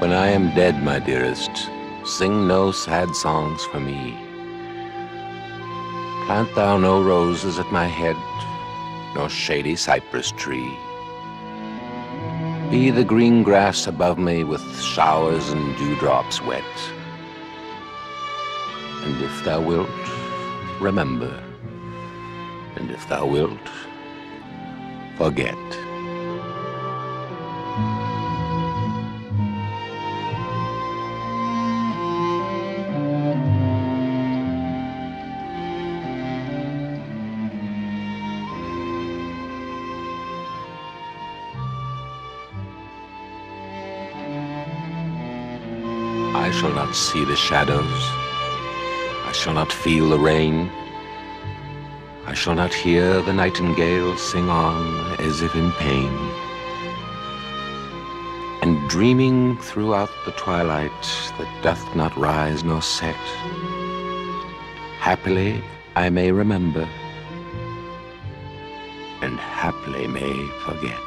When I am dead, my dearest, sing no sad songs for me. Plant thou no roses at my head, nor shady cypress tree. Be the green grass above me with showers and dewdrops wet. And if thou wilt, remember. And if thou wilt, forget. I shall not see the shadows. I shall not feel the rain. I shall not hear the nightingale sing on as if in pain. And dreaming throughout the twilight that doth not rise nor set, happily I may remember, and happily may forget.